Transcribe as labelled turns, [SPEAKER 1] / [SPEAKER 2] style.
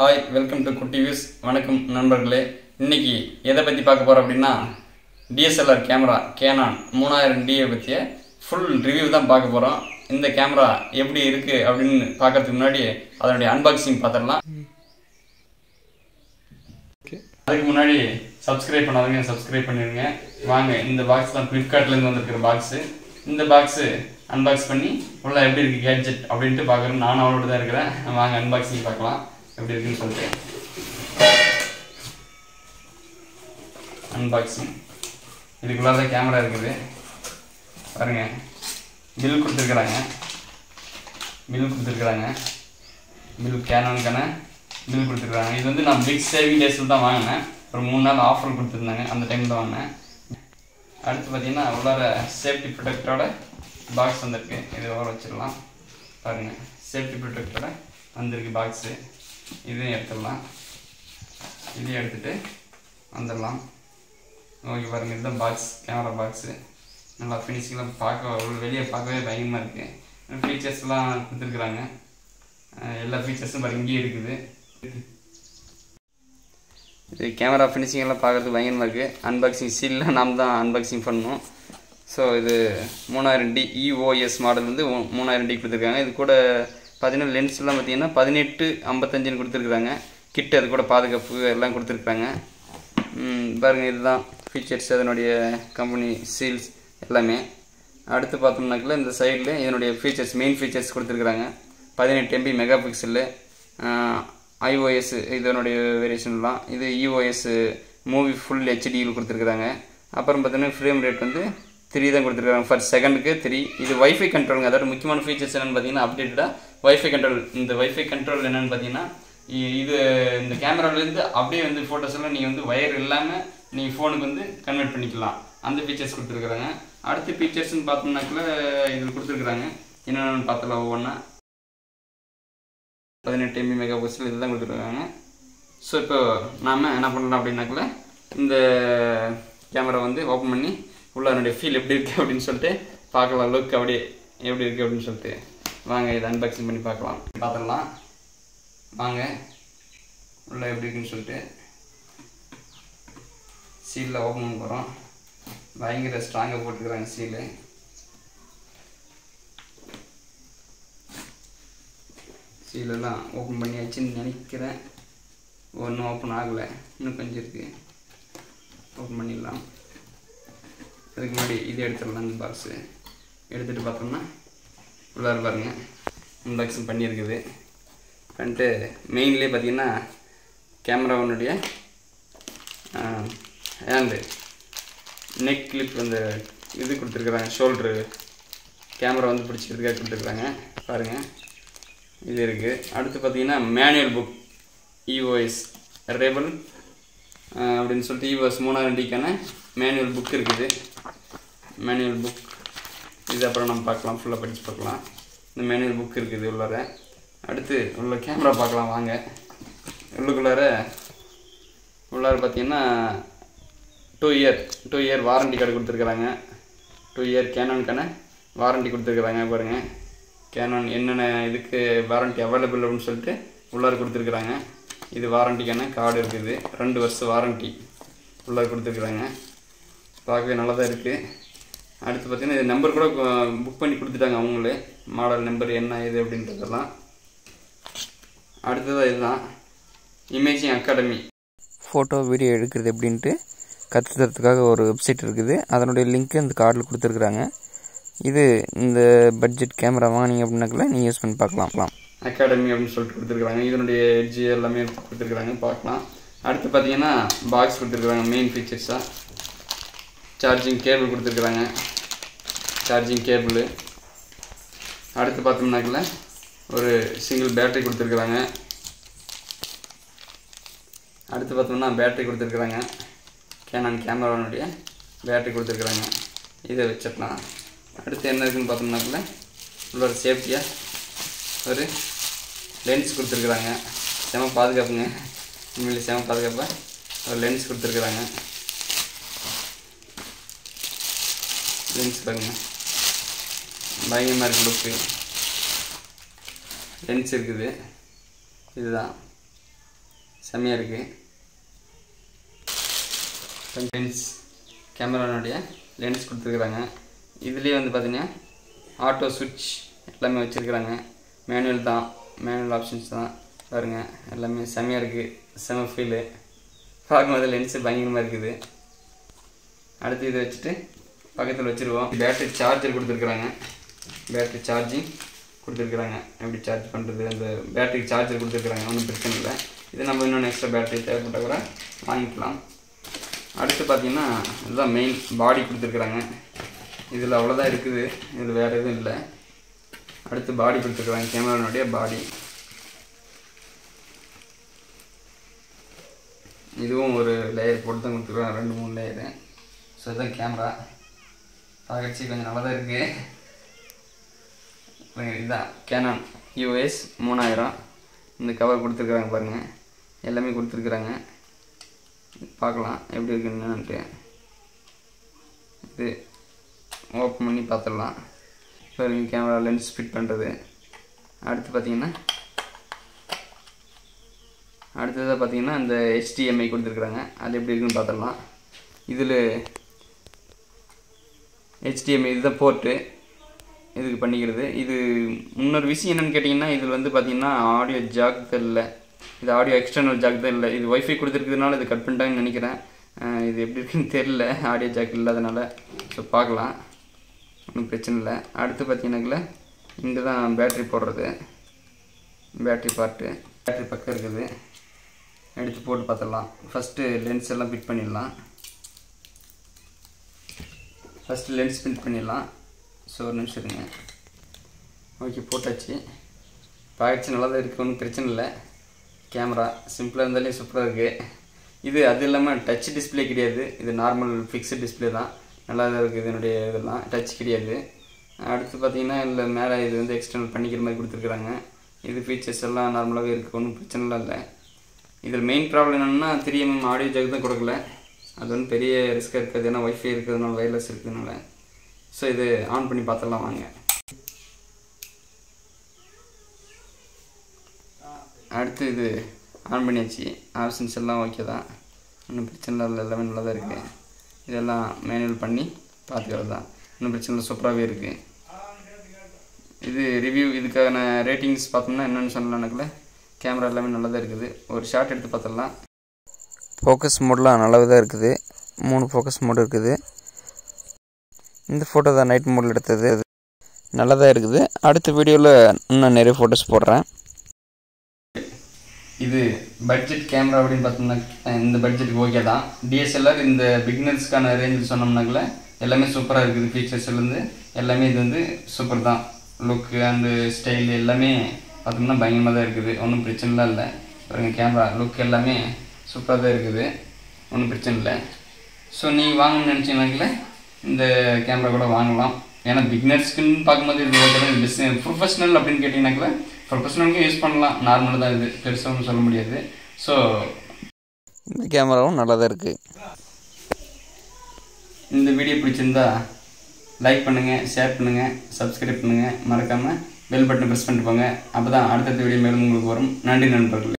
[SPEAKER 1] Hi welcome to Kutty views வணக்கம் நண்பர்களே. இன்னைக்கு எதை பற்றி பார்க்க போகிறோம் அப்படின்னா டிஎஸ்எல்ஆர் கேமரா கேனான் மூணாயிரம் டிஏ பற்றிய ஃபுல் ரிவ்யூ தான் பார்க்க போகிறோம் இந்த கேமரா எப்படி இருக்குது அப்படின்னு பார்க்கறதுக்கு முன்னாடி அதனுடைய அன்பாக்சிங் பார்த்துடலாம். அதுக்கு முன்னாடி சப்ஸ்கிரைப் பண்ணாதவங்க சப்ஸ்கிரைப் பண்ணிடுங்க. வாங்க இந்த பாக்ஸ் தான் ஃப்ளிப்கார்ட்லேருந்து வந்திருக்கிற பாக்ஸு இந்த பாக்ஸு அன்பாக்ஸ் பண்ணி உள்ள எப்படி இருக்குது கேட்ஜெட் அப்படின்ட்டு பார்க்குறேன் நானும் அவளோட தான் இருக்கிறேன். வாங்க அன்பாக்சிங் பார்க்கலாம். எப்படி இருக்குன்னு சொல்லிட்டு அன்பாக்சிங் இதுக்குள்ள தான் கேமரா இருக்குது. பாருங்க. பில் கொடுத்துருக்குறாங்க. பில் கொடுத்துருக்குறாங்க. பில் கேனானுக்கான பில் கொடுத்துருக்குறாங்க. இது வந்து நான் பிக் சேவிங் டேஸில் தான் வாங்கினேன். ஒரு மூணு நாள் ஆஃபர் கொடுத்துருந்தாங்க. அந்த டைமில் வாங்கினேன். அடுத்து பார்த்தீங்கன்னா உள்ளார சேஃப்டி ப்ரொடக்டோட பாக்ஸ் வந்திருக்கு. இது ஓர வச்சிடலாம். பாருங்கள் சேஃப்டி ப்ரொடக்டோட வந்திருக்கு பாக்ஸு இதையும் எடுத்துடலாம். இதையும் எடுத்துகிட்டு வந்துடலாம். ஓகே பாருங்கள் இதுதான் பாக்ஸ் கேமரா பாக்ஸு நல்லா ஃபினிஷிங்லாம் பார்க்க வெளியே பார்க்கவே பயங்கரமாக இருக்குது ஃபீச்சர்ஸ்லாம் கொடுத்துருக்குறாங்க. எல்லா ஃபீச்சர்ஸும் பாருங்க இங்கேயே இருக்குது. இது கேமரா ஃபினிஷிங் எல்லாம் பார்க்குறதுக்கு பயங்கரமாக இருக்குது அன்பாக்சிங் சீலில் நாம் தான் அன்பாக்சிங் பண்ணணும். ஸோ இது மூணாயிரம் டி இஓஎஸ் மாடல் வந்து மூ- மூணாயிரம் டி கொடுத்துருக்காங்க. இது கூட பார்த்தீங்கன்னா லென்ஸ்லாம் பார்த்தீங்கன்னா பதினெட்டு ஐம்பத்தஞ்சுன்னு கொடுத்துருக்குறாங்க. கிட்ட அது கூட பாதுகாப்பு எல்லாம் கொடுத்துருக்குறாங்க. பாருங்கள் இதுதான் ஃபீச்சர்ஸ் அதனுடைய கம்பெனி சீல்ஸ் எல்லாமே. அடுத்து பார்த்தோம்னாக்கில் இந்த சைடில் இதனுடைய ஃபீச்சர்ஸ் மெயின் ஃபீச்சர்ஸ் கொடுத்துருக்குறாங்க. பதினெட்டு எம்பி மெகா பிக்சலு ஐஓஎஸ் இதனுடைய வேரியேஷன்லாம் இது இஓஎஸ் மூவி ஃபுல் ஹெச்டியில் கொடுத்துருக்குறாங்க. அப்புறம் பார்த்தீங்கன்னா ஃப்ரேம் ரேட் வந்து த்ரீ தான் கொடுத்துருக்காங்க. ஃபர் செகண்டுக்கு த்ரீ இது வைஃபை கண்ட்ரோலுங்க அதாவது முக்கியமான ஃபீச்சர்ஸ் என்னென்னு பார்த்தீங்கன்னா அப்டேட்டடாக வைஃபை கண்ட்ரோல் இந்த வைஃபை கண்ட்ரோல் என்னென்னு பார்த்தீங்கன்னா இ- இது இந்த கேமராலேருந்து அப்படியே வந்து ஃபோட்டோஸ் எல்லாம் நீங்கள் வந்து ஒயர் இல்லாமல் நீங்கள் ஃபோனுக்கு வந்து கன்வெர்ட் பண்ணிக்கலாம். அந்த ஃபீச்சர்ஸ் கொடுத்துருக்குறாங்க. அடுத்த ஃபீச்சர்ஸ்னு பார்த்தோம்னாக்கில் இதில் கொடுத்துருக்குறாங்க. என்னென்னு பார்த்தலாம் ஒவ்வொன்றா பதினெட்டு எம்பி மெகா பிக்சல் இதுதான் கொடுத்துருக்காங்க. ஸோ இப்போ நாம் என்ன பண்ணலாம் அப்படின்னாக்குள்ள இந்த கேமரா வந்து ஓப்பன் பண்ணி உள்ள ஃபீல் எப்படி இருக்குது அப்படின்னு சொல்லிட்டு பார்க்கலாம். லுக் அப்படியே எப்படி இருக்குது அப்படின்னு சொல்லிட்டு. வாங்க இதை அன்பாக்சிங் பண்ணி பார்க்கலாம். பார்த்துடலாம். வாங்க. உள்ள எப்படி இருக்குன்னு சொல்லிட்டு. சீலில் ஓப்பன் பண்ண போகிறோம் பயங்கர ஸ்ட்ராங்காக போட்டுக்கிறாங்க சீலு சீலெல்லாம் ஓப்பன் பண்ணியாச்சுன்னு நினைக்கிறேன். ஒன்றும் ஓப்பன் ஆகலை. இன்னும் கொஞ்சம் இருக்குது ஓப்பன் பண்ணிடலாம். அதுக்கு முன்னாடி இது எடுத்துடலாம் இந்த பாக்ஸு எடுத்துகிட்டு பார்த்தோம்னா உள்ளார பாருங்கள் அன்பாக்சிங் பண்ணியிருக்குது. வந்துட்டு மெயின்லேயே பார்த்தீங்கன்னா கேமராவுனுடைய ஹேண்டு நெக் கிளிப் அந்த இது கொடுத்துருக்குறாங்க ஷோல்ட்ரு கேமரா வந்து பிடிச்சிக்கிறதுக்காக கொடுத்துருக்குறாங்க. பாருங்கள் இது இருக்குது அடுத்து பார்த்தீங்கன்னா மேனுவல் புக் இஓஎஸ் ரேபிள் அப்படின்னு சொல்லிட்டு இஓஎஸ் மூணாயிரம் டிக்கான மேனுவல் புக் இருக்குது. மேனுவல் புக் இது அப்புறம் நம்ம பார்க்கலாம். ஃபுல்லாக படித்து பார்க்கலாம். இந்த மேனுவல் புக் இருக்குது உள்ளார. அடுத்து உள்ள கேமரா பார்க்கலாம். வாங்க. உள்ளுக்குள்ளார உள்ளார பார்த்தீங்கன்னா two year two year warranty card கொடுத்துருக்குறாங்க. டூ இயர் கேனானுக்கான வாரண்டி கொடுத்துருக்குறாங்க. பாருங்கள் கேனான் என்னென்ன இதுக்கு வாரண்டி அவைலபிள் அப்படின்னு சொல்லிட்டு உள்ளார கொடுத்துருக்குறாங்க. இது வாரண்டிக்கான கார்டு இருக்குது. ரெண்டு வருஷம் வாரண்டி உள்ளார கொடுத்துருக்குறாங்க. பார்க்கவே நல்லா தான் இருக்குது அடுத்து பார்த்தீங்கன்னா இது நம்பர் கூட புக் பண்ணி கொடுத்துட்டாங்க அவங்களே. மாடல் நம்பர் என்ன இது அப்படின்றதெல்லாம். அடுத்ததாக இதுதான். இமேஜிங் அகாடமி
[SPEAKER 2] ஃபோட்டோ வீடியோ எடுக்கிறது எப்படின்ட்டு கற்றுத்தரத்துக்காக ஒரு வெப்சைட் இருக்குது. அதனுடைய லிங்க்கு இந்த கார்டில் கொடுத்துருக்குறாங்க. இது இந்த பட்ஜெட் கேமரா வாங்கினீங்க அப்படின்னாக்கல நீங்கள் யூஸ் பண்ணி பார்க்கலாம்.
[SPEAKER 1] அகாடமி அப்படின்னு சொல்லிட்டு கொடுத்துருக்குறாங்க. இதனுடைய எட்ஜி எல்லாமே கொடுத்துருக்குறாங்க. பார்க்கலாம். அடுத்து பார்த்தீங்கன்னா பாக்ஸ் கொடுத்துருக்குறாங்க. மெயின் ஃபீச்சர்ஸாக சார்ஜிங் கேபிள் கொடுத்துருக்குறாங்க. சார்ஜிங் கேபிள் அடுத்து பார்த்தோம்னாக்கில் ஒரு சிங்கிள் பேட்டரி கொடுத்துருக்குறாங்க. அடுத்து பார்த்தோம்னா பேட்டரி கொடுத்துருக்குறாங்க. கேனான் கேமரானுடைய பேட்டரி கொடுத்துருக்குறாங்க. இதை வச்சிடலாம். அடுத்து என்ன இருக்குன்னு பார்த்தோம்னாக்கல உள்ள ஒரு சேஃப்டியாக ஒரு லென்ஸ் கொடுத்துருக்குறாங்க. செம பாதுகாப்புங்க. உண்மையிலே செம பாதுகாப்பாக ஒரு லென்ஸ் கொடுத்துருக்குறாங்க. லென்ஸ் பாருங்க. பயங்கரமாக இருக்குது லுக்கு லென்ஸ் இருக்குது. இதுதான். செம்மையாக இருக்குது லென்ஸ் கேமரானுடைய லென்ஸ் கொடுத்துருக்குறாங்க. இதுலேயே வந்து பார்த்தீங்கன்னா ஆட்டோ சுவிட்ச் எல்லாமே வச்சுருக்குறாங்க. மேனுவல் தான். மேனுவல் ஆப்ஷன்ஸ் தான். பாருங்கள் எல்லாமே செம்மையாக இருக்குது செம ஃபீலு பார்க்கும்போது லென்ஸு பயங்கரமாக இருக்குது. அடுத்து இதை வச்சுட்டு பக்கத்தில் வச்சுருவோம். பேட்டரி சார்ஜர் கொடுத்துருக்குறாங்க. பேட்டரி சார்ஜிங் கொடுத்துருக்குறாங்க. எப்படி சார்ஜ் பண்ணுறது அந்த பேட்டரிக்கு சார்ஜர் கொடுத்துருக்குறாங்க. ஒன்றும் பிரச்சனை இல்லை. இது நம்ம இன்னொன்று எக்ஸ்ட்ரா பேட்டரி தேவைப்பட்ட கூட வாங்கிக்கலாம். அடுத்து பார்த்திங்கன்னா இதுதான் மெயின் பாடி கொடுத்துருக்குறாங்க. இதில் அவ்வளோதான் இருக்குது. இதில் வேறு எதுவும் இல்லை. அடுத்து பாடி கொடுத்துருக்குறாங்க. கேமரானுடைய பாடி இதுவும் ஒரு லேயர் போட்டு தான் கொடுத்துருக்குறாங்க ரெண்டு மூணு லேயரு ஸோ இதுதான் கேமரா பார்க்கறச்சி கொஞ்சம் நல்லா தான் இருக்குது இதுதான். கேனான் யூஎஸ் மூணாயிரம். இந்த கவர் கொடுத்துருக்குறாங்க பாருங்கள் எல்லாமே கொடுத்துருக்குறாங்க. பார்க்கலாம் எப்படி இருக்குன்னுட்டு இது ஓப்பன் பண்ணி பார்த்துடலாம். பாருங்க கேமரா லென்ஸ் ஃபிட் பண்ணுறது அடுத்து பார்த்தீங்கன்னா அடுத்ததாக பார்த்தீங்கன்னா இந்த ஹெச்டிஎம்ஐ கொடுத்துருக்குறாங்க. அது எப்படி இருக்குன்னு பார்த்துடலாம். இதில் ஹெச்டிஎம் இதுதான் போர்ட்டு இதுக்கு பண்ணிக்கிறது. இது இன்னொரு விஷயம் என்னென்னு கேட்டிங்கன்னா இதில் வந்து பார்த்தீங்கன்னா ஆடியோ ஜாக் இல்லை. இது ஆடியோ எக்ஸ்டர்னல் ஜாக் தான் இல்லை. இது ஒய்ஃபை கொடுத்துருக்கிறதுனால இது கட் பண்ணிட்டாங்கன்னு நினைக்கிறேன். இது எப்படி இருக்குன்னு தெரில ஆடியோ ஜாக் இல்லாதனால. ஸோ பார்க்கலாம். ஒன்றும் பிரச்சனை இல்லை. அடுத்து பார்த்தீங்கன்னாக்கில் இங்கே தான் பேட்ரி போடுறது. பேட்ரி பார்ட்டு பேட்ரி பக்கம் இருக்குது. எடுத்து போட்டு பார்த்துடலாம். ஃபஸ்ட்டு லென்ஸ் எல்லாம் ஃபிட் பண்ணிடலாம். ஃபஸ்ட்டு லென்ஸ் பிரிண்ட் பண்ணிடலாம். ஸோ ஒரு நிமிஷம் இருங்க. ஓகே போட்டாச்சு. பாயிடுச்சு நல்லா தான் இருக்குது ஒன்றும் பிரச்சனை இல்லை. கேமரா சிம்பிளாக இருந்தாலே சூப்பராக இருக்குது இது அது இல்லாமல் டச் டிஸ்பிளே கிடையாது. இது நார்மல் ஃபிக்ஸ்டு டிஸ்ப்ளே தான். நல்லா தான் இருக்குது இதனுடைய இதெல்லாம். டச் கிடையாது. அடுத்து பார்த்தீங்கன்னா இல்லை மேலே இது வந்து எக்ஸ்டர்னல் பண்ணிக்கிற மாதிரி கொடுத்துருக்குறாங்க. இது ஃபீச்சர்ஸ் எல்லாம் நார்மலாகவே இருக்குது ஒன்றும் பிரச்சனைலாம் இல்லை. இதில் மெயின் ப்ராப்ளம் என்னென்னா த்ரீ எம்எம் ஆடியோ ஜாக் தான் கொடுக்கல. அது வந்து பெரிய ரிஸ்க்காக இருக்காது ஏன்னா ஒய்ஃபை இருக்கிறதுனால ஒயர்லெஸ் இருக்கிறதுனால. ஸோ இது ஆன் பண்ணி பார்த்துடலாம் வாங்க. அடுத்து இது ஆன் பண்ணியாச்சு. ஆப்ஷன்ஸ் எல்லாம் ஓகே தான். ஒன்றும் பிரச்சனை இல்லை. எல்லாமே நல்லா தான் இருக்குது இதெல்லாம் மேனுவல் பண்ணி பார்த்துக்கிறது தான். ஒன்றும் பிரச்சனை இல்லை. சூப்பராகவே இருக்குது இது ரிவ்யூ இதுக்கான ரேட்டிங்ஸ் பார்த்தோம்னா என்னென்னு சொல்லலாம்னாக்கல கேமரா எல்லாமே நல்லா தான் இருக்குது. ஒரு ஷார்ட் எடுத்து பார்த்துடலாம்.
[SPEAKER 2] ஃபோக்கஸ் மோட்லாம் நல்லாவே தான் இருக்குது. மூணு ஃபோக்கஸ் மோடு இருக்குது. இந்த ஃபோட்டோ தான் நைட் மோடில் எடுத்தது. நல்லா தான் இருக்குது. அடுத்த வீடியோவில் இன்னும் நிறைய ஃபோட்டோஸ் போடுறேன்.
[SPEAKER 1] இது பட்ஜெட் கேமரா அப்படின்னு பார்த்தோம்னா இந்த பட்ஜெட்டுக்கு ஓகே தான். டிஎஸ்எல்ஆர் இந்த பிகினர்ஸ்க்கான ரேஞ்சில் சொன்னோம்னாக்கல எல்லாமே சூப்பராக இருக்குது ஃபீச்சர்ஸ்லேருந்து எல்லாமே இது வந்து சூப்பர் தான். லுக்கு அண்டு ஸ்டைல் எல்லாமே பார்த்தோம்னா பயங்கரமாக தான் இருக்குது. ஒன்றும் பிரச்சனைலாம் இல்லை. பாருங்க கேமரா லுக் எல்லாமே சூப்பராக தான் இருக்குது. ஒன்றும் பிரச்சனை இல்லை. ஸோ நீங்கள் வாங்கணும்னு நினச்சிங்கனாக்கல இந்த கேமரா கூட வாங்கலாம். ஏன்னா பிகினர்ஸ்க்குன்னு பார்க்கும்போது இது ஓகே ப்ரொஃபஷனல் அப்படின்னு கேட்டிங்கனாக்கல ப்ரொஃபஷனலுக்கும் யூஸ் பண்ணலாம். நார்மல் தான் இது. பெருசாக ஒன்றும் சொல்ல முடியாது. ஸோ
[SPEAKER 2] இந்த கேமராவும் நல்லா தான் இருக்குது
[SPEAKER 1] இந்த வீடியோ பிடிச்சிருந்தா லைக் பண்ணுங்கள் ஷேர் பண்ணுங்கள் சப்ஸ்கிரைப் பண்ணுங்கள் மறக்காமல் பெல் பட்டனை ப்ரெஸ் பண்ணிட்டு போங்க. அப்போ தான் அடுத்தடுத்த வீடியோ மேலும் உங்களுக்கு வரும். நன்றி நண்பர்களே.